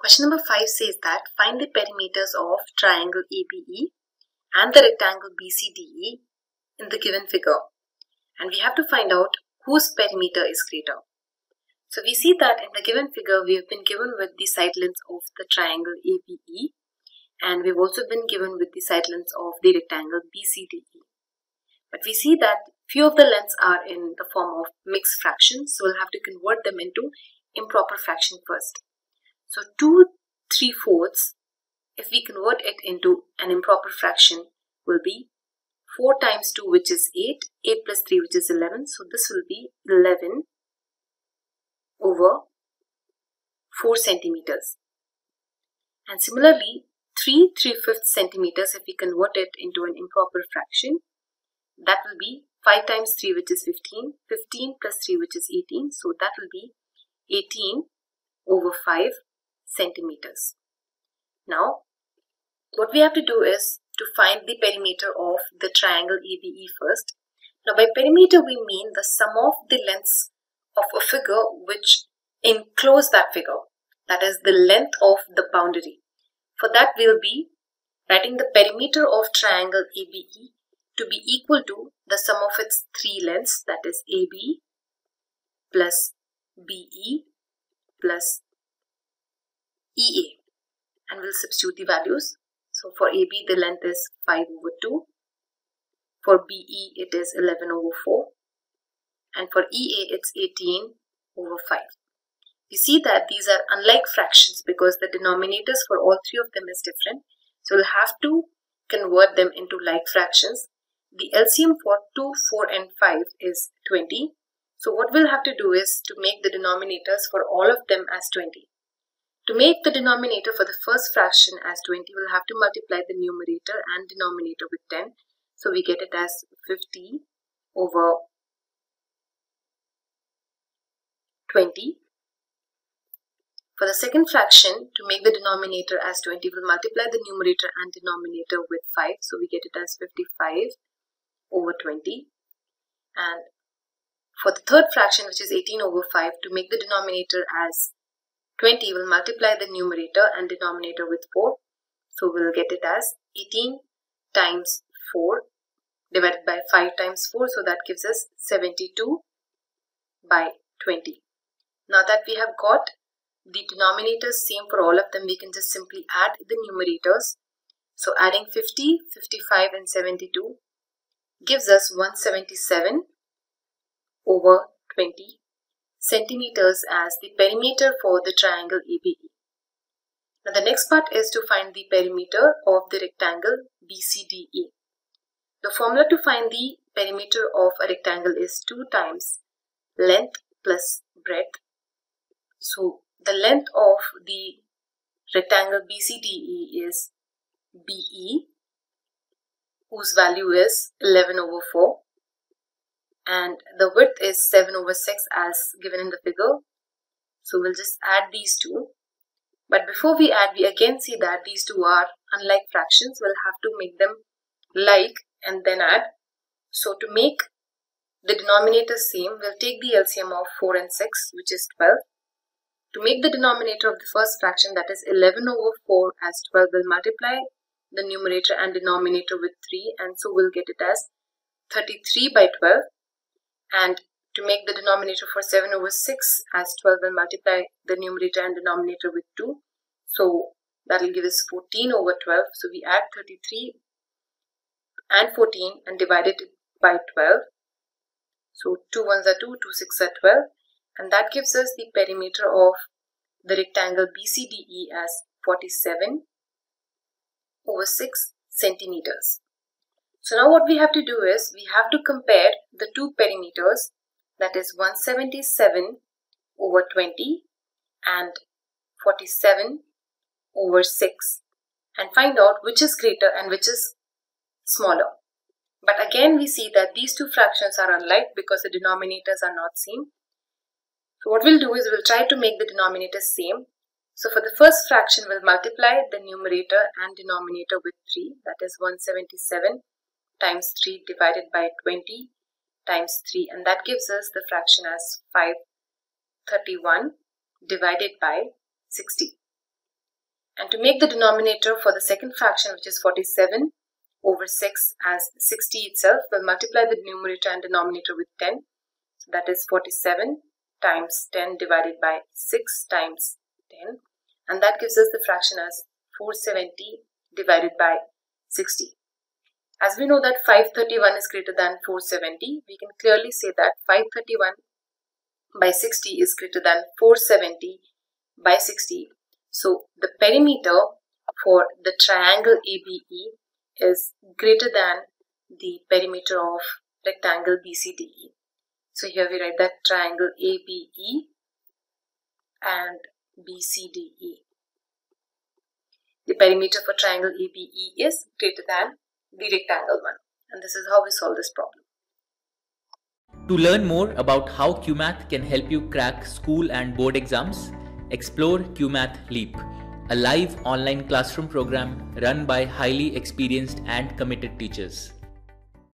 Question number 5 says that find the perimeters of triangle ABE and the rectangle BCDE in the given figure. And we have to find out whose perimeter is greater. So we see that in the given figure we have been given with the side lengths of the triangle ABE and we've also been given with the side lengths of the rectangle BCDE. But we see that few of the lengths are in the form of mixed fractions so we'll have to convert them into improper fraction first. So 2 3 fourths, if we convert it into an improper fraction, will be 4 times 2 which is 8, 8 plus 3 which is 11. So this will be 11 over 4 centimeters. And similarly, 3 3 fifths centimeters, if we convert it into an improper fraction, that will be 5 times 3 which is 15, 15 plus 3 which is 18. So that will be 18 over 5 centimeters. Now, what we have to do is to find the perimeter of the triangle ABE first. Now, by perimeter, we mean the sum of the lengths of a figure which enclose that figure. That is the length of the boundary. For that, we'll be writing the perimeter of triangle ABE to be equal to the sum of its three lengths that is AB plus BE plus EA and we'll substitute the values. So for AB the length is 5 over 2. For BE it is 11 over 4 and for EA it's 18 over 5. You see that these are unlike fractions because the denominators for all three of them is different. So we'll have to convert them into like fractions. The LCM for 2, 4 and 5 is 20. So what we'll have to do is to make the denominators for all of them as 20. To make the denominator for the first fraction as 20, we'll have to multiply the numerator and denominator with 10. So we get it as 50 over 20. For the second fraction, to make the denominator as 20, we'll multiply the numerator and denominator with 5. So we get it as 55 over 20. And for the third fraction, which is 18 over 5, to make the denominator as 20 will multiply the numerator and denominator with 4. So we'll get it as 18 times 4 divided by 5 times 4. So that gives us 72 by 20. Now that we have got the denominators same for all of them, we can just simply add the numerators. So adding 50, 55 and 72 gives us 177 over 20 centimeters as the perimeter for the triangle ABE. Now the next part is to find the perimeter of the rectangle BCDE. The formula to find the perimeter of a rectangle is 2 times length plus breadth. So the length of the rectangle BCDE is BE whose value is 11 over 4 and the width is 7 over 6 as given in the figure. So we'll just add these two. But before we add, we again see that these two are unlike fractions. We'll have to make them like and then add. So to make the denominator same, we'll take the LCM of 4 and 6, which is 12. To make the denominator of the first fraction, that is 11 over 4 as 12, we'll multiply the numerator and denominator with 3 and so we'll get it as 33 by 12 and to make the denominator for 7 over 6 as 12 will multiply the numerator and denominator with 2 so that will give us 14 over 12 so we add 33 and 14 and divide it by 12 so 2 ones are 2 2 6 are 12 and that gives us the perimeter of the rectangle BCDE as 47 over 6 centimeters so now what we have to do is we have to compare the two perimeters that is 177 over 20 and 47 over 6 and find out which is greater and which is smaller. But again we see that these two fractions are unlike because the denominators are not same. So what we'll do is we'll try to make the denominators same. So for the first fraction we'll multiply the numerator and denominator with 3 that is 177 times 3 divided by 20 times 3 and that gives us the fraction as 531 divided by 60. And to make the denominator for the second fraction, which is 47 over 6 as 60 itself, we'll multiply the numerator and denominator with 10. So that is 47 times 10 divided by 6 times 10. And that gives us the fraction as 470 divided by 60. As we know that 531 is greater than 470, we can clearly say that 531 by 60 is greater than 470 by 60. So the perimeter for the triangle ABE is greater than the perimeter of rectangle BCDE. So here we write that triangle ABE and BCDE. The perimeter for triangle ABE is greater than the rectangle one. And this is how we solve this problem. To learn more about how Cuemath can help you crack school and board exams, explore Cuemath Leap, a live online classroom program run by highly experienced and committed teachers.